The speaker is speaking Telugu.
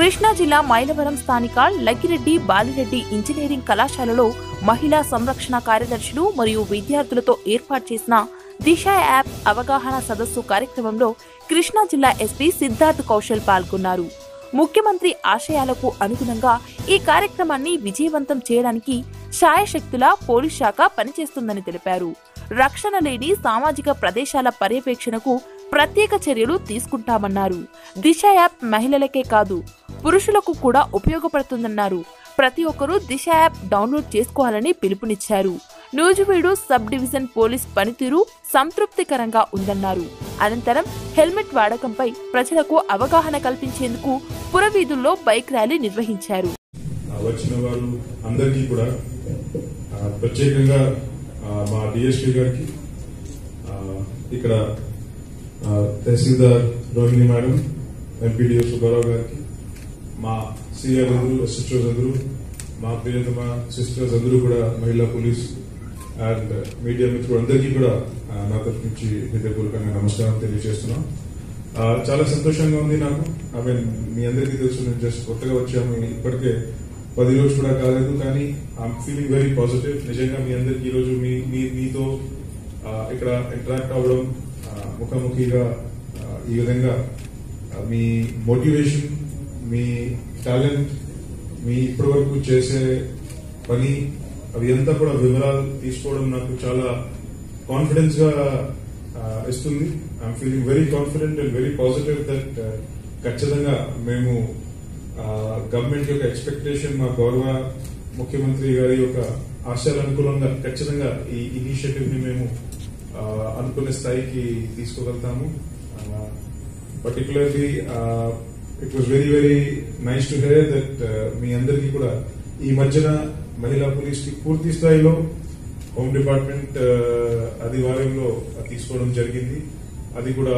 కృష్ణా జిల్లా మైలవరం స్థానిక లక్కిరెడ్డి బాలిరెడ్డి ఇంజనీరింగ్ కళాశాలలో మహిళా సంరక్షణ కార్యదర్శులు మరియు విద్యార్థులతో ఏర్పాటు చేసిన దిశ యాప్ అవగాహన సదస్సు కార్యక్రమంలో కృష్ణా జిల్లా ఎస్పీ సిద్ధార్థ్ కౌశల్ పాల్గొన్నారు. ముఖ్యమంత్రి ఆశయాలకు అనుగుణంగా ఈ కార్యక్రమాన్ని విజయవంతం చేయడానికి శాయశక్తుల పోలీస్ శాఖ పనిచేస్తుందని తెలిపారు. రక్షణ లేని సామాజిక ప్రదేశాల పర్యవేక్షణకు ప్రత్యేక చర్యలు తీసుకుంటామన్నారు. దిశ యాప్ మహిళలకే కాదు పురుషులకు కూడా ఉపయోగపడుతుందన్నారు. ప్రతి ఒక్కరూ దిశ యాప్ డౌన్లోడ్ చేసుకోవాలని పిలుపునిచ్చారు. నూజివీడు సబ్ డివిజన్ పోలీస్ పనితీరు సంతృప్తికరంగా ఉందన్నారు. అనంతరం హెల్మెట్ వాడకంపై ప్రజలకు అవగాహన కల్పించేందుకు పురవీధుల్లో బైక్ ర్యాలీ నిర్వహించారు. వచ్చిన వారు అందరికీ కూడా ప్రత్యేకంగా మా డిఎస్పీ గారికి ఇక్కడ తహసీల్దార్ రోహిణి మేడం ఎంపీడీఓ సుబ్బారావు గారికి మా సీఆర్ అందరూ సిస్టర్స్ అందరూ మా ప్రియతమ సిస్టర్స్ అందరూ కూడా మహిళా పోలీస్ అండ్ మీడియా మిత్రులు అందరికీ కూడా నా తరఫు నుంచి హృదయపూర్వకంగా నమస్కారం తెలియజేస్తున్నాం. చాలా సంతోషంగా ఉంది నాకు. ఐ మీన్ మీ అందరికీ తెలుసు నేను జస్ట్ కొత్తగా వచ్చాము. ఇప్పటికే పది రోజులు కూడా కాలేదు కానీ ఐఎమ్ ఫీలింగ్ వెరీ పాజిటివ్ నిజంగా మీ అందరికీ ఈరోజు మీ మీ మీతో ఇక్కడ ఇంటరాక్ట్ అవ్వడం ముఖాముఖిగా ఈ విధంగా మీ మోటివేషన్ మీ టాలెంట్ మీ ఇప్పటి వరకు చేసే పని అవి అంతా కూడా వివరాలు తీసుకోవడం నాకు చాలా కాన్ఫిడెన్స్గా ఇస్తుంది. I'm feeling very confident and very positive that ఖచ్చితంగా మేము గవర్నమెంట్ యొక్క ఎక్స్పెక్టేషన్ మా గౌరవ ముఖ్యమంత్రి గారి యొక్క ఆశయాల అనుకూలంగా ఖచ్చితంగా ఈ ఇనిషియేటివ్ని మేము అనుకునే స్థాయికి తీసుకోగలుగుతాము. Particularly it was very very nice to hear that మీ అందరికీ కూడా ఈ మధ్యన మహిళా పోలీస్కి పూర్తి స్థాయిలో హోమ్ డిపార్ట్మెంట్ uh, ఆదివారంలో తీసుకోవడం జరిగింది. అది కూడా